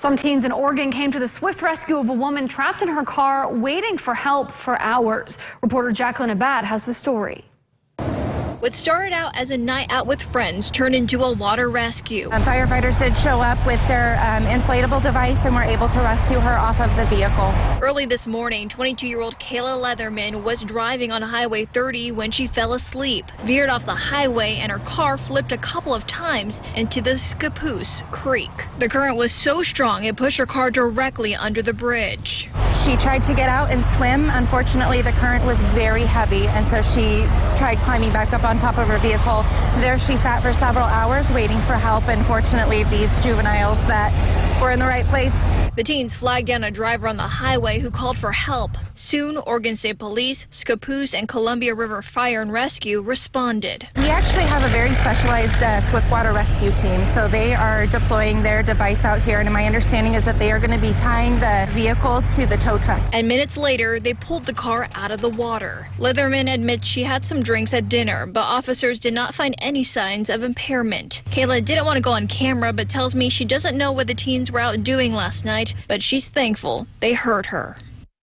Some teens in Oregon came to the swift rescue of a woman trapped in her car waiting for help for hours. Reporter Jacqueline Abad has the story. What started out as a night out with friends turned into a water rescue. Um, firefighters did show up with their um, inflatable device and were able to rescue her off of the vehicle. Early this morning, 22 year old Kayla Leatherman was driving on Highway 30 when she fell asleep, veered off the highway, and her car flipped a couple of times into the Scappoose Creek. The current was so strong it pushed her car directly under the bridge. She tried to get out and swim. Unfortunately, the current was very heavy, and so she tried climbing back up on top of her vehicle. There she sat for several hours waiting for help. and fortunately, these juveniles that were in the right place. The teens flagged down a driver on the highway who called for help. Soon, Oregon State Police, Scappoose, and Columbia River Fire and Rescue responded. We actually have a very specialized uh, swift water rescue team, so they are deploying their device out here, and my understanding is that they are going to be tying the vehicle to the tow truck. And minutes later, they pulled the car out of the water. Leatherman admits she had some drinks at dinner, but officers did not find any signs of impairment. Kayla didn't want to go on camera, but tells me she doesn't know what the teens were out doing last night, but she's thankful they heard her.